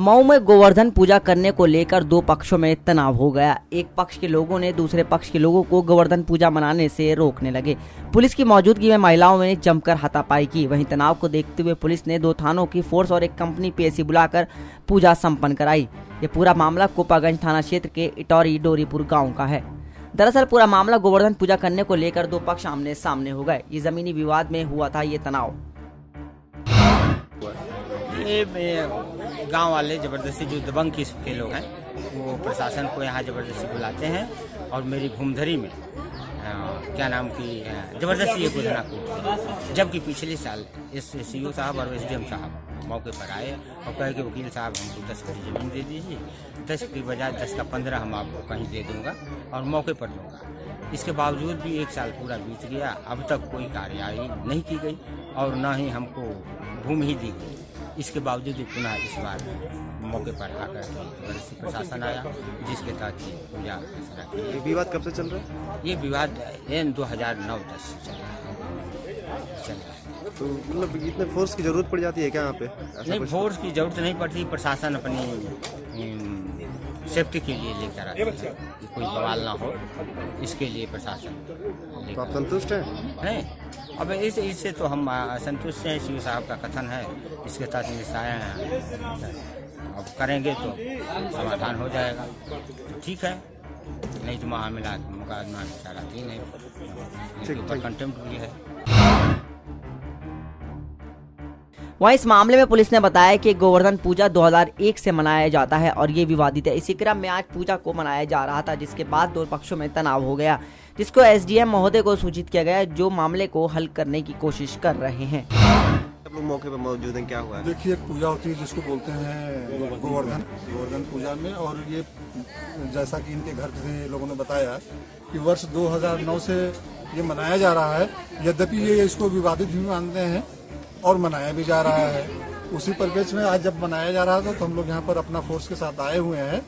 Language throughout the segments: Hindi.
मऊ में गोवर्धन पूजा करने को लेकर दो पक्षों में तनाव हो गया। एक पक्ष के लोगों ने दूसरे पक्ष के लोगों को गोवर्धन पूजा मनाने से रोकने लगे। पुलिस की मौजूदगी में महिलाओं ने जमकर हाथापाई की। वहीं तनाव को देखते हुए पुलिस ने दो थानों की फोर्स और एक कंपनी पीएसी बुलाकर पूजा संपन्न कराई। ये पूरा मामला कोपागंज थाना क्षेत्र के इटौरी डोरीपुर गाँव का है। दरअसल पूरा मामला गोवर्धन पूजा करने को लेकर दो पक्ष आमने सामने हो गए। ये जमीनी विवाद में हुआ था ये तनाव। गाँव वाले ज़बरदस्ती जो दबंग किस्म के लोग हैं वो प्रशासन को यहाँ ज़बरदस्ती बुलाते हैं और मेरी घूमधरी में आ, क्या नाम की ज़बरदस्ती ये घोषणा कूटते जबकि पिछले साल एस सी साहब और एस डी एम साहब मौके पर आए और कहे कि वकील साहब हमको दस कड़ी ज़मीन दे दीजिए दस की बजाय दस का पंद्रह हम आपको कहीं दे दूँगा और मौके पर दूँगा। इसके बावजूद भी एक साल पूरा बीत गया अब तक कोई कार्यवाही नहीं की गई और न ही हमको भूमि ही दी गई। इसके बावजूद भी पुनः इस बार मौके पर आकर प्रशासन आया जिसके तहत ये पूजा ये विवाद कब से चल रहा है? ये विवाद एन दो हज़ार नौ दस से चल रहा है। चल रहा है। तो मतलब इतने फोर्स की ज़रूरत पड़ जाती है क्या यहाँ पे? नहीं फोर्स की ज़रूरत नहीं पड़ती प्रशासन अपनी सेफ्टी के लिए लेकर आते हैं कि कोई बवाल ना हो। इसके लिए प्रशासन तो आप संतुष्ट हैं? नहीं। अब इस इससे तो हम संतुष्ट हैं शिव साहब का कथन है। इसके तहत निशाएँ हैं। अब करेंगे तो समाधान हो जाएगा। तो ठीक है। नहीं तो मामला मुकदमा चलाती नहीं। कंटेम्प्ट भी है। वहीं इस मामले में पुलिस ने बताया कि गोवर्धन पूजा 2001 से मनाया जाता है और ये विवादित है। इसी क्रम में आज पूजा को मनाया जा रहा था जिसके बाद दो पक्षों में तनाव हो गया जिसको एसडीएम महोदय को सूचित किया गया जो मामले को हल करने की कोशिश कर रहे हैं। लोग मौके पे मौजूद हैं क्या हुआ है? देखिए एक पूजा होती है जिसको बोलते हैं गोवर्धन गोवर्धन पूजा में और ये जैसा कि इनके घर से लोगों ने बताया कि वर्ष 2009 से ये मनाया जा रहा है। यद्यपि ये इसको विवादित भी मानते हैं और मनाया भी जा रहा है। उसी परिप्रेक्ष्य में आज जब मनाया जा रहा था तो हम लोग यहाँ पर अपना फोर्स के साथ आए हुए हैं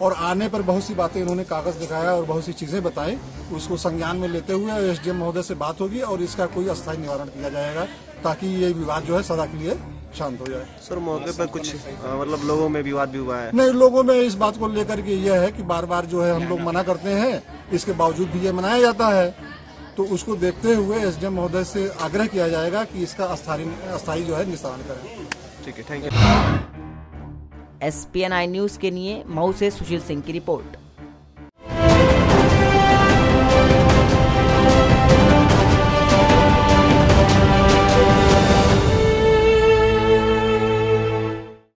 और आने पर बहुत सी बातें इन्होंने कागज़ दिखाया और बहुत सी चीज़ें बताई। उसको संज्ञान में लेते हुए एसडीएम महोदय से बात होगी और इसका कोई अस्थायी निवारण किया जाएगा ताकि ये विवाद जो है सदा के लिए शांत हो जाए। सर मौके पर कुछ आ, मतलब लोगों में विवाद भी हुआ है? नहीं लोगों में इस बात को लेकर के यह है कि बार बार जो है हम लोग मना करते हैं। इसके बावजूद भी ये मनाया जाता है। तो उसको देखते हुए एस डी महोदय से आग्रह किया जाएगा कि इसका अस्थायी जो है निस्तारण करें। ठीक है thank you S P news के लिए मऊ से सुशील सिंह की रिपोर्ट।